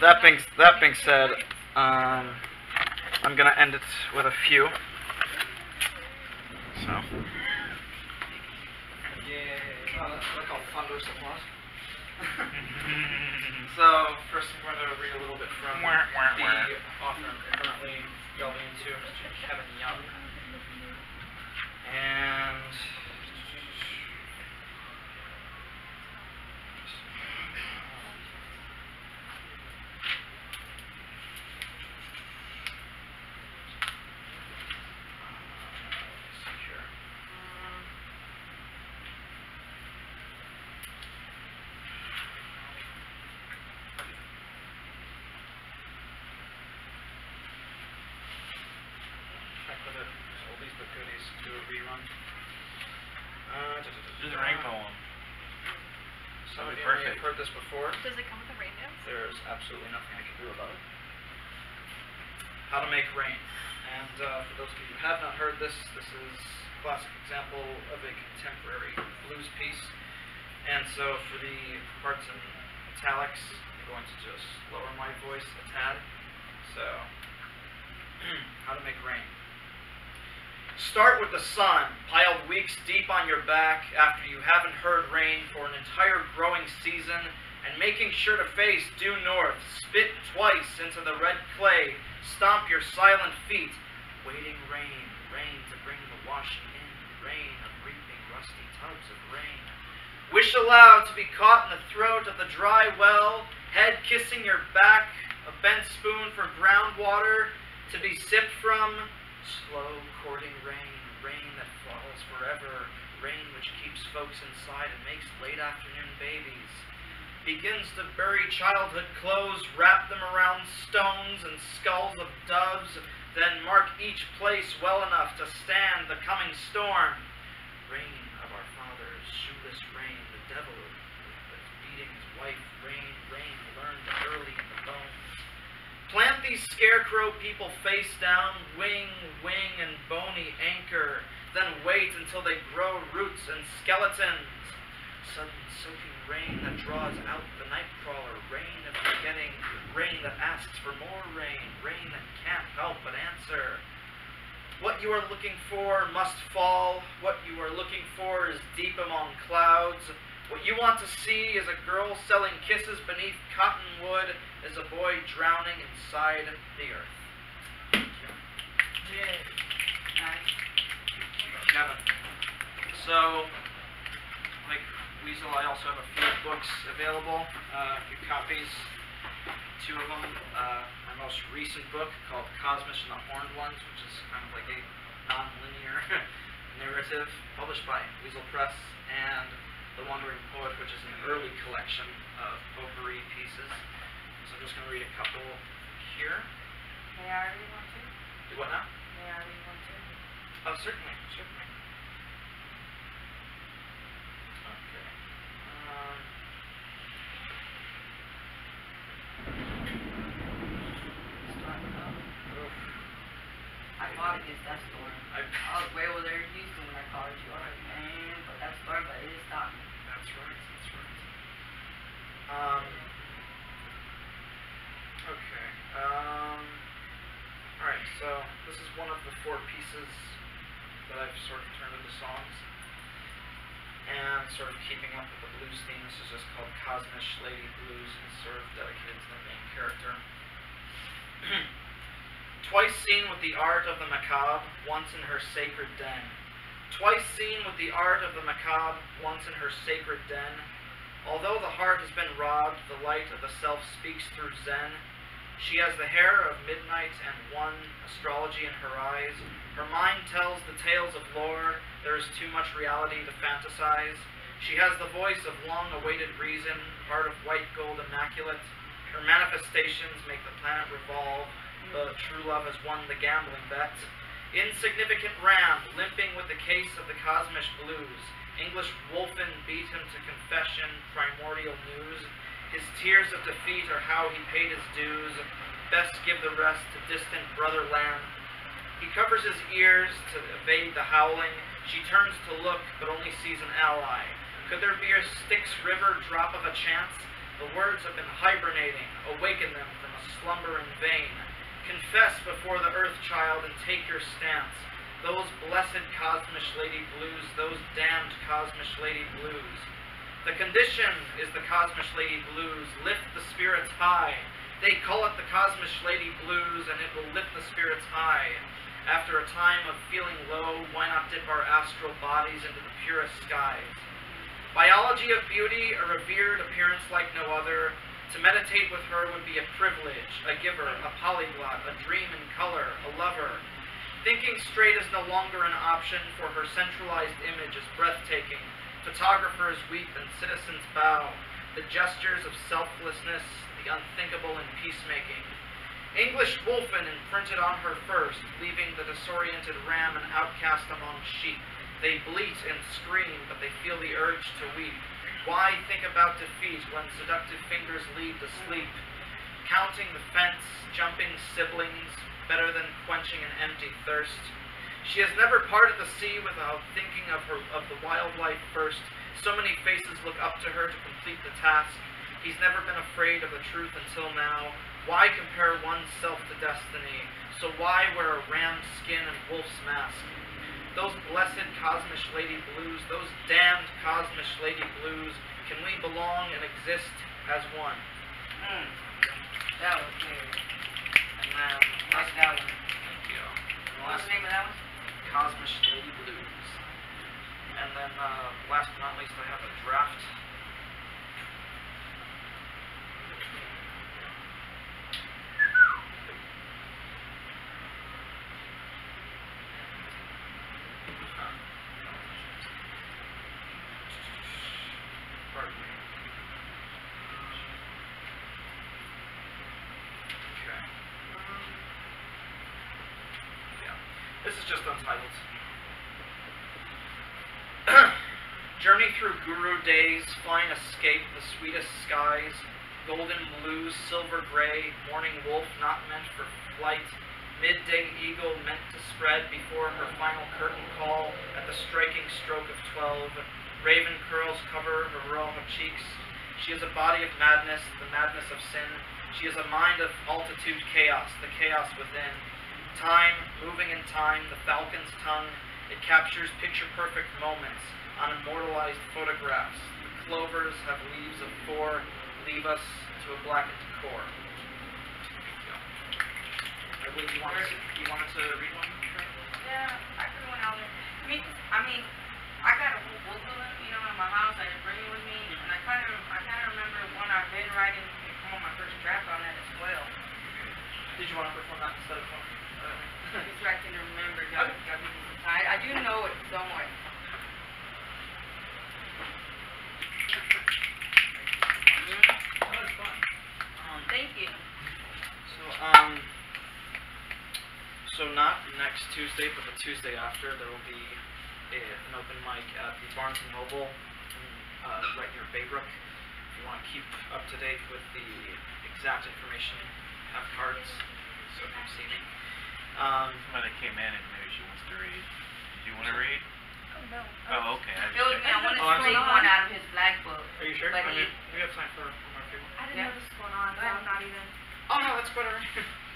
that being that being said, um, I'm gonna end it with a few. So. Yeah, oh, that's what I call thunderous applause. so first, I'm going to read a little bit from the author I'm currently delving into, Mr. Kevin Young, and. Let's see here. Heck with it. Just oldies but goodies. Do a rerun. Uh, Do the rain poem. Some of That'd be You've heard this before. Does it come with a rain dance? There's absolutely nothing I can do about it. How to Make Rain. And uh, for those of you who have not heard this, this is a classic example of a contemporary blues piece. And so for the parts in italics, I'm going to just lower my voice a tad. So, How to Make Rain. Start with the sun, piled weeks deep on your back after you haven't heard rain for an entire growing season, and making sure to face due north, spit twice into the red clay, stomp your silent feet, waiting rain, rain to bring the washing in, rain of reaping rusty tubs of rain. Wish aloud to be caught in the throat of the dry well, head kissing your back, a bent spoon for groundwater to be sipped from, slow courting rain, rain that falls forever, rain which keeps folks inside and makes late afternoon babies. Begins to bury childhood clothes, wrap them around stones and skulls of doves, then mark each place well enough to stand the coming storm. Rain of our fathers, shoeless rain, the devil beating his wife, rain, rain, learned early. Plant these scarecrow people face down, wing, wing, and bony anchor, then wait until they grow roots and skeletons. Sudden soaking rain that draws out the nightcrawler, rain of forgetting, rain that asks for more rain, rain that can't help but answer. What you are looking for must fall. What you are looking for is deep among clouds. What you want to see is a girl selling kisses beneath cottonwood, is a boy drowning inside the earth. Kevin. So, like Weasel, I also have a few books available, uh, a few copies. Two of them. Uh, my most recent book called Cosmos and the Horned Ones, which is kind of like a non-linear narrative, published by Weasel Press, and The Wandering Poet, which is an early collection of potpourri pieces. So I'm just going to read a couple here. May I read one too? Do what now? May I read one too? Oh, certainly, certainly. Okay. Um, Storm though. oof. I fought against that storm. I, I was way over there in Houston when I called you. I was like, man, but that storm, but it me. That's right, that's right. Um, okay. Um, alright, so this is one of the four pieces that I've sort of turned into songs. And sort of keeping up with the blues theme, this is just called Kosmish Lady Blues, and sort of dedicated to the main character. Twice seen with the art of the macabre, once in her sacred den. Twice seen with the art of the macabre, once in her sacred den. Although the heart has been robbed, the light of the self speaks through Zen. She has the hair of midnight and one astrology in her eyes. Her mind tells the tales of lore. There is too much reality to fantasize. She has the voice of long awaited reason, heart of white gold immaculate. Her manifestations make the planet revolve. The true love has won the gambling bet. Insignificant ram, limping with the case of the Kosmish blues. English wolfen beat him to confession, primordial news. His tears of defeat are how he paid his dues. Best give the rest to distant brother lamb. He covers his ears to evade the howling. She turns to look, but only sees an ally. Could there be a Styx River drop of a chance? The words have been hibernating. Awaken them from a slumber in vain. Confess before the earth child and take your stance. Those blessed Kosmish Lady Blues, those damned Kosmish Lady Blues. The condition is the Kosmish Lady Blues. Lift the spirits high. They call it the Kosmish Lady Blues, and it will lift the spirits high. After a time of feeling low, why not dip our astral bodies into the purest skies? Biology of beauty, a revered appearance like no other. To meditate with her would be a privilege, a giver, a polyglot, a dream in color, a lover. Thinking straight is no longer an option, for her centralized image is breathtaking. Photographers weep and citizens bow. The gestures of selflessness, the unthinkable in peacemaking. English wolfen imprinted on her first, leaving the disoriented ram an outcast among sheep. They bleat and scream, but they feel the urge to weep. Why think about defeat when seductive fingers lead to sleep? Counting the fence, jumping siblings, better than quenching an empty thirst. She has never parted the sea without thinking of her of the wildlife first. So many faces look up to her to complete the task. He's never been afraid of the truth until now. Why compare oneself to destiny? So why wear a ram's skin and wolf's mask? Those blessed Kosmish Lady Blues, those damned Kosmish Lady Blues, can we belong and exist as one? Mm. That was good. And then, last, that one. thank you. What's the name of that one? Kosmish Lady Blues. And then, uh, last but not least, I have a draft. Pardon me. Okay. Yeah. This is just untitled. Journey through Guru days, flying escape the sweetest skies, golden blues, silver gray, morning wolf not meant for flight, midday eagle meant to spread before her final curtain call at the striking stroke of twelve, raven curls cover her row of cheeks. She is a body of madness, the madness of sin. She is a mind of multitude chaos, the chaos within. Time, moving in time, the falcon's tongue, it captures picture perfect moments on immortalized photographs. The clovers have leaves of four, leave us to a blackened core. I believe you wanted, you wanted to read one? Yeah, I could went out there. I mean, I mean, I got a whole book of them, you know, in my house. I didn't bring it with me, mm-hmm. and I kind of, I kind of remember one I've been writing. Come on, my first draft on that as well. Did you want to perform that instead of one? Just so I can remember. Y'all, y'all give me some time. I do know it somewhat. That was fun. Um, Thank you. So, um, so not next Tuesday, but the Tuesday after, there will be a, an open mic at the Barnes and Noble, uh, right near Baybrook. If you want to keep up to date with the exact information, have cards, so come see me. Um, Somebody came in and maybe she wants to read. Did you want to read? Oh, no. Oh, okay. I It was me. I wanted Oh, to I'm read sorry. one out of his black book. are you sure? But I mean, he- we have time for one more people. I didn't Yeah. know this was going on, so I'm not even. Oh no, that's better.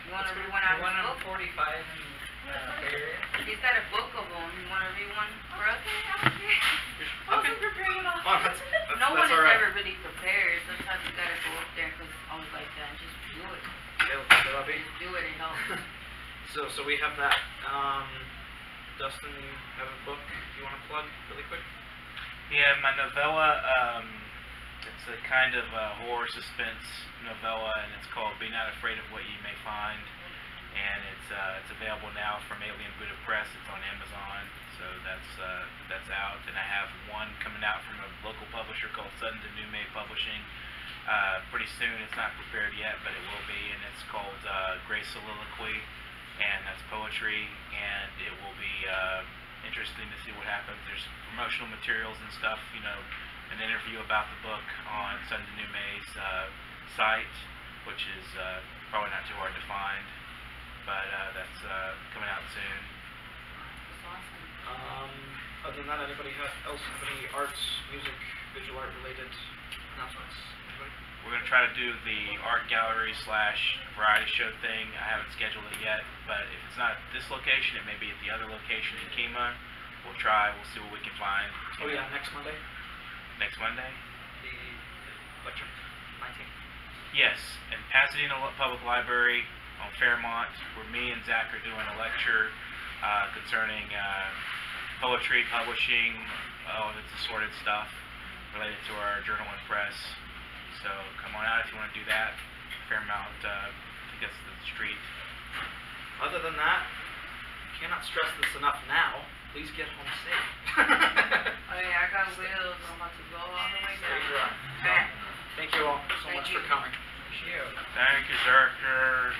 You want to read one out of his book? forty-five and, uh, He's got a book of them. You want to read one for us? I wasn't prepared at all. Oh, that's, that's, no one that's is all right. ever really prepared. Sometimes you gotta go up there because I was like that. Just do it. It'll- it'll be- Just do it. It helps. So, so we have that. Um, Dustin, you have a book you want to plug really quick? Yeah, my novella, um, it's a kind of uh horror suspense novella, and it's called Be Not Afraid of What You May Find. And it's uh, it's available now from Alien Buddha Press. It's on Amazon, so that's uh, that's out. And I have one coming out from a local publisher called Sudden to New May Publishing. Uh, pretty soon. It's not prepared yet, but it will be, and it's called uh, Grace Soliloquy, and that's poetry, and it will be uh, interesting to see what happens. There's promotional materials and stuff, you know, an interview about the book on Sunday New May's uh, site, which is uh, probably not too hard to find, but uh, that's uh, coming out soon. Um, other than that, anybody else have any arts, music, visual art related announcements? We're gonna try to do the art gallery slash variety show thing. I haven't scheduled it yet, but if it's not at this location, it may be at the other location in Kemah. We'll try. We'll see what we can find. Oh yeah, next Monday, Next Monday. the electric nineteenth. Yes, in Pasadena Public Library on Fairmont, where me and Zach are doing a lecture uh, concerning uh, poetry, publishing, all of its assorted stuff related to our journal and press. So come on out if you want to do that. Fairmont, uh, I think that's the street. Other than that, cannot stress this enough now, please get home safe. Oh yeah, I got wheels, I'm about to go all the way There you down. are. Back. Thank you all so Thank much you. for coming. Sure. Thank you, Director.